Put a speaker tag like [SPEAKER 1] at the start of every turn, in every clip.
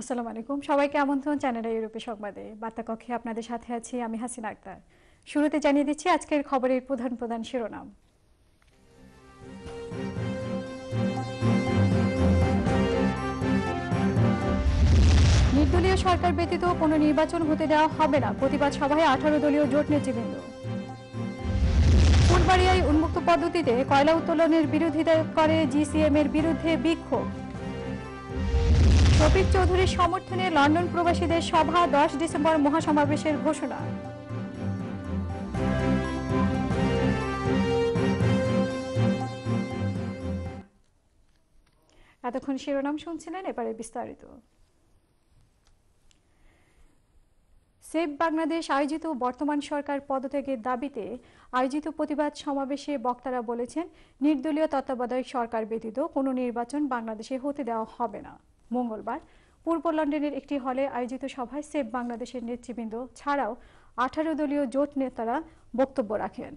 [SPEAKER 1] আসসালামু আলাইকুম। সবাইকে আমন্ত্রণ চ্যানেল ইউরোপে সংবাদে। বার্তা কক্ষে আপনাদের সাথে আছি আমি হাসিনা আক্তার। শুরুতে জানিয়ে দিচ্ছি আজকের খবরের প্রধান প্রধান শিরোনাম। নির্দলীয় সরকার ব্যতীত কোনো নির্বাচন হতে দেওয়া হবে না। প্রতিবাদ সভায় আঠারো দলীয় জোট নেতৃবৃন্দ। ফুলবাড়িয়ায় উন্মুক্ত পদ্ধতিতে কয়লা উত্তোলনের বিরোধিতা করে জিসিএম এর বিরুদ্ধে বিক্ষোভ। শফিক চৌধুরীর সমর্থনে লন্ডন প্রবাসীদের সভা দশ ডিসেম্বর মহাসমাবেশের ঘোষণা। এতক্ষণ শিরোনাম শুনছিলেন এবারে বিস্তারিত। সেভ বাংলাদেশ আয়োজিত বর্তমান সরকার পদত্যাগের দাবিতে আয়োজিত প্রতিবাদ সমাবেশে বক্তারা বলেছেন, নির্দলীয় তত্ত্বাবধায়ক সরকার ব্যতীত কোনো নির্বাচন বাংলাদেশে হতে দেওয়া হবে না। মঙ্গলবার। পূর্ব লন্ডনের একটি হলে আয়োজিত সভায় সেভ বাংলাদেশের নেতৃবৃন্দ ছাড়াও আঠারো দলীয় জোট নেতারা বক্তব্য রাখেন।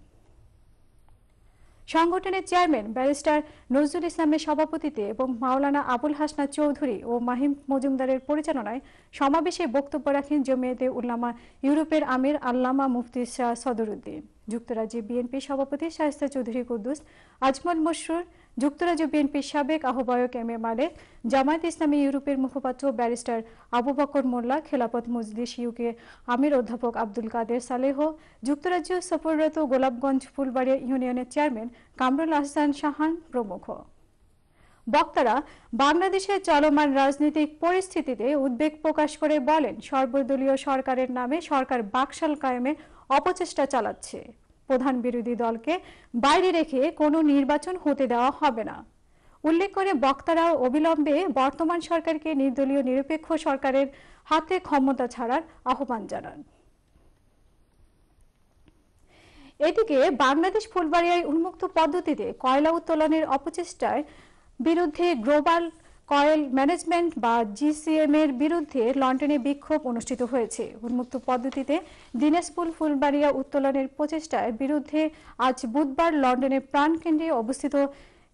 [SPEAKER 1] সংগঠনের চেয়ারম্যান, ব্যারিস্টার নজরুল ইসলামের সভাপতিতে এবং মাওলানা আবুল হাসনা চৌধুরী ও মাহিম মজুমদারের পরিচালনায় সমাবেশে বক্তব্য রাখেন জমিয়তে উল্লামা ইউরোপের আমির আল্লামা মুফতি শাহ সদরুদ্দিন। যুক্তরাজ্যে বিএনপি সভাপতি শাহিস্তা চৌধুরী কুদ্দুস, আজমল মশরুর যুক্তরাজ্য বিএনপির সাবেক আহ্বায়ক এম এ মালেক, জামায়াত ইসলামী ইউরোপের মুখপাত্র ব্যারিস্টার আবু বকর মোল্লা, খেলাপথ মজলিস ইউকে আমির অধ্যাপক আব্দুল কাদের সালেহ, যুক্তরাজ্য সফররত গোলাপগঞ্জ ফুলবাড়িয়া ইউনিয়নের চেয়ারম্যান কামরুল আহসান শাহান প্রমুখ। বক্তারা বাংলাদেশের চলমান রাজনৈতিক পরিস্থিতিতে উদ্বেগ প্রকাশ করে বলেন, সর্বদলীয় সরকারের নামে সরকার বাকশাল কায়েমে অপচেষ্টা চালাচ্ছে। প্রধান বিরোধী দলকে বাইরে রেখে কোনো নির্বাচন হতে দেওয়া হবে না। উল্লেখ করে বক্তারা অবিলম্বে বর্তমান সরকারকে নির্দলীয় নিরপেক্ষ সরকারের হাতে ক্ষমতা ছাড়ার আহ্বান জানান। এদিকে বাংলাদেশ ফুলবাড়িয়ায় উন্মুক্ত পদ্ধতিতে কয়লা উত্তোলনের অপচেষ্টায় বিরুদ্ধে গ্লোবাল কয়েল ম্যানেজমেন্ট বা জিসিএম এর বিরুদ্ধে লন্ডনে বিক্ষোভ অনুষ্ঠিত হয়েছে। উন্মুক্ত পদ্ধতিতে দিনাজপুর, ফুলবাড়িয়া উত্তোলনের প্রচেষ্টার বিরুদ্ধে আজ বুধবার লন্ডনের প্রাণকেন্দ্রে অবস্থিত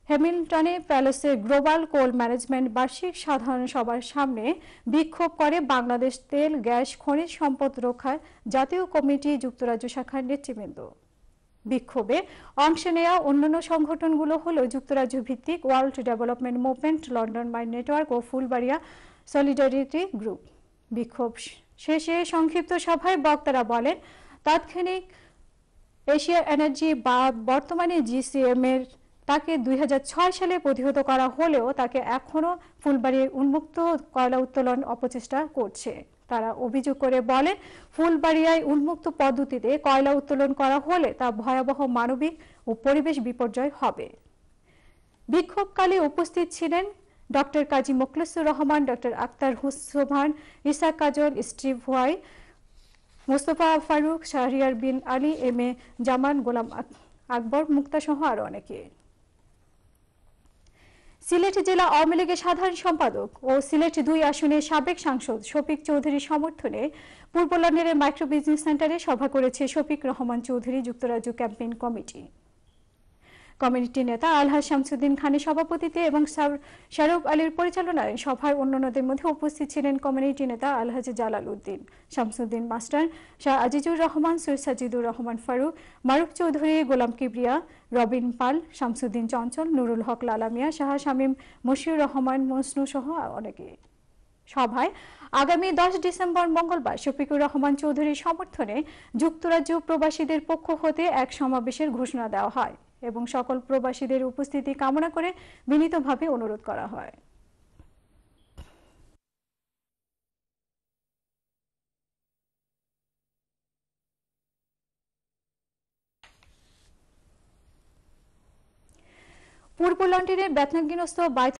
[SPEAKER 1] হ্যামিল্টনে প্যালেসের গ্লোবাল কোল ম্যানেজমেন্ট বার্ষিক সাধারণ সভার সামনে বিক্ষোভ করে বাংলাদেশ তেল, গ্যাস, খনিজ সম্পদ রক্ষার জাতীয় কমিটি, যুক্তরাজ্য শাখার নেতৃবৃন্দ। বিক্ষোভে অংশ নেওয়া অন্যান্য সংগঠনগুলো হল যুক্তরাজ্য ভিত্তিক world development movement, London my network O Phulbaria solidarity group. বিক্ষোভ শেষে সংক্ষিপ্ত সভায় বক্তারা বলেন, তাৎক্ষণিক এশিয়া এনার্জি বা বর্তমানে জিসিএম এর তাকে দুই হাজার ছয় সালে প্রতিহত করা হলেও তাকে এখনও ফুলবাড়ির উন্মুক্ত কয়লা উত্তোলন অপচেষ্টা করছে। তারা অভিযোগ করে বলেন, ফুলবাড়িয়ায় উন্মুক্ত পদ্ধতিতে কয়লা উত্তোলন করা হলে তা ভয়াবহ মানবিক ও পরিবেশ বিপর্যয় হবে। বিক্ষোভকালে উপস্থিত ছিলেন ডক্টর কাজী মোখলেসুর রহমান, ডক্টর আক্তার হুসোভান ইসা কাজল, স্টিভ হোয়াই, মোস্তফা ফারুক, শাহরিয়ার বিন আলী, এম এ জামান, গোলাম আকবর, মুক্তা সহ আরও অনেকে। সিলেট জেলা আওয়ামী লীগের সাধারণ সম্পাদক ও সিলেট দুই আসনের সাবেক সাংসদ শফিক চৌধুরীর সমর্থনে পূর্ব লন্ডনের মাইক্রো বিজনেস সেন্টারে সভা করেছে শফিক রহমান চৌধুরী, যুক্তরাজ্য ক্যাম্পেইন কমিটি। কমিউনিটি নেতা আলহাজ শামসুদ্দিন খানের সভাপতিতে এবং শারুফ আলীর পরিচালনায় সভার অন্যান্যদের মধ্যে উপস্থিত ছিলেন কমিউনিটি নেতা আলহাজ জালাল উদ্দিন, শামসুদ্দিন মাস্টার, শাহ আজিজুর রহমান সৈয়দ সাজিদুর রহমান ফারুক, মারুফ চৌধুরী, গোলাম কিবরিয়া, রবিন পাল, শামসুদ্দিন চঞ্চল, নুরুল হক লালামিয়া, শাহ শামীম মশিউর রহমান, মসনু সহ অনেকে। সভায় আগামী দশ ডিসেম্বর মঙ্গলবার শফিকুর রহমান চৌধুরীর সমর্থনে যুক্তরাজ্য প্রবাসীদের পক্ষ হতে এক সমাবেশের ঘোষণা দেওয়া হয়। এবং সকল প্রবাসীদের উপস্থিতি কামনা করে বিনীতভাবে অনুরোধ করা হয়। পূর্ব লন্ডনের বেতনাগ্রস্ত